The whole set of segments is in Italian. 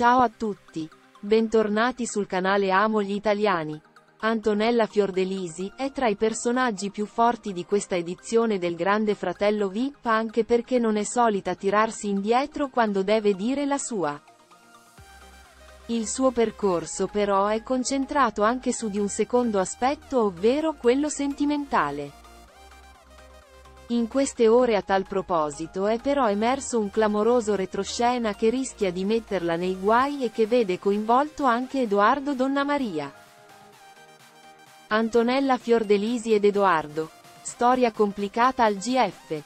Ciao a tutti. Bentornati sul canale Amo gli italiani. Antonella Fiordelisi è tra i personaggi più forti di questa edizione del Grande Fratello VIP anche perché non è solita tirarsi indietro quando deve dire la sua. Il suo percorso però è concentrato anche su di un secondo aspetto ovvero quello sentimentale. In queste ore a tal proposito è però emerso un clamoroso retroscena che rischia di metterla nei guai e che vede coinvolto anche Edoardo Donnamaria. Antonella Fiordelisi ed Edoardo. Storia complicata al GF.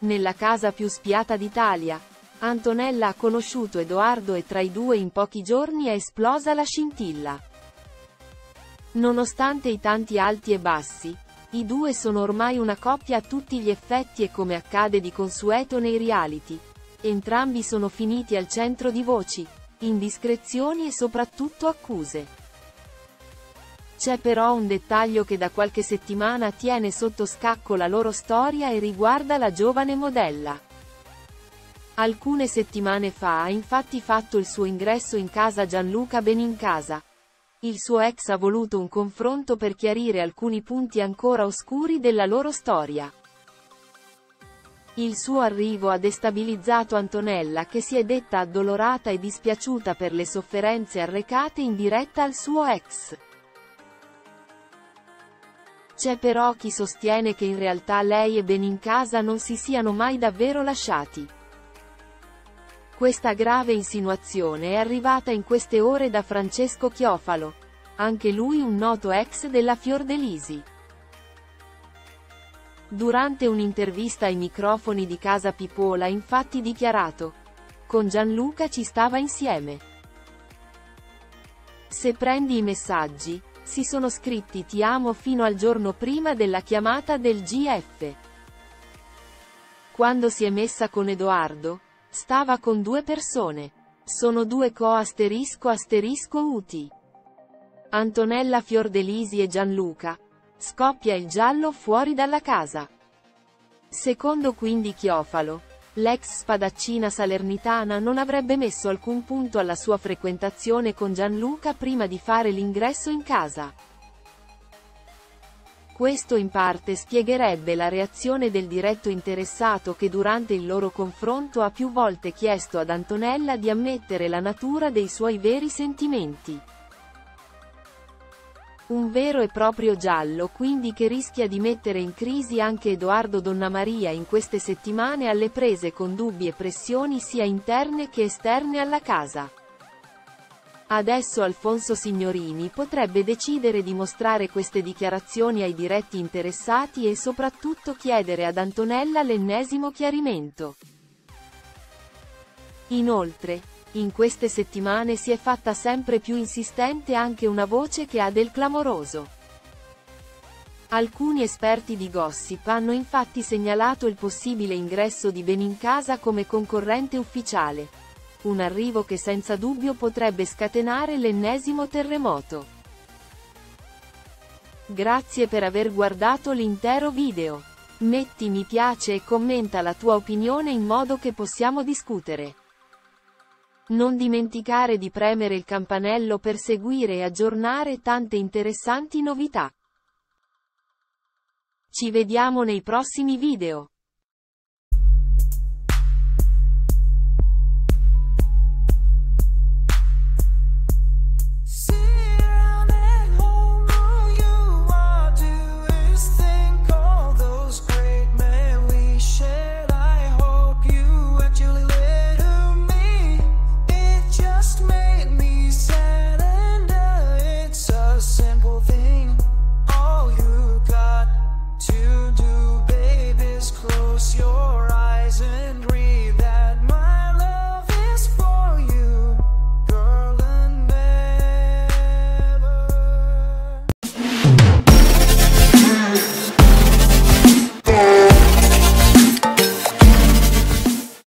Nella casa più spiata d'Italia. Antonella ha conosciuto Edoardo e tra i due in pochi giorni è esplosa la scintilla. Nonostante i tanti alti e bassi, i due sono ormai una coppia a tutti gli effetti e come accade di consueto nei reality. Entrambi sono finiti al centro di voci, indiscrezioni e soprattutto accuse. C'è però un dettaglio che da qualche settimana tiene sotto scacco la loro storia e riguarda la giovane modella. Alcune settimane fa ha infatti fatto il suo ingresso in casa Gianluca Benincasa, il suo ex ha voluto un confronto per chiarire alcuni punti ancora oscuri della loro storia. Il suo arrivo ha destabilizzato Antonella che si è detta addolorata e dispiaciuta per le sofferenze arrecate in diretta al suo ex. C'è però chi sostiene che in realtà lei e Benincasa non si siano mai davvero lasciati. Questa grave insinuazione è arrivata in queste ore da Francesco Chiofalo, anche lui un noto ex della Fiordelisi. Durante un'intervista ai microfoni di Casa Pipola ha infatti dichiarato, con Gianluca ci stava insieme. Se prendi i messaggi, si sono scritti ti amo fino al giorno prima della chiamata del GF. Quando si è messa con Edoardo, Stava con due persone. Sono due co asterisco asterisco uti. Antonella Fiordelisi e Gianluca. Scoppia il giallo fuori dalla casa. Secondo quindi Chiofalo, l'ex spadaccina salernitana non avrebbe messo alcun punto alla sua frequentazione con Gianluca prima di fare l'ingresso in casa. Questo in parte spiegherebbe la reazione del diretto interessato che durante il loro confronto ha più volte chiesto ad Antonella di ammettere la natura dei suoi veri sentimenti. Un vero e proprio giallo quindi che rischia di mettere in crisi anche Edoardo Donnamaria in queste settimane alle prese con dubbi e pressioni sia interne che esterne alla casa. Adesso Alfonso Signorini potrebbe decidere di mostrare queste dichiarazioni ai diretti interessati e soprattutto chiedere ad Antonella l'ennesimo chiarimento. Inoltre, in queste settimane si è fatta sempre più insistente anche una voce che ha del clamoroso. Alcuni esperti di gossip hanno infatti segnalato il possibile ingresso di Benincasa come concorrente ufficiale, un arrivo che senza dubbio potrebbe scatenare l'ennesimo terremoto. Grazie per aver guardato l'intero video. Metti mi piace e commenta la tua opinione in modo che possiamo discutere. Non dimenticare di premere il campanello per seguire e aggiornare tante interessanti novità. Ci vediamo nei prossimi video.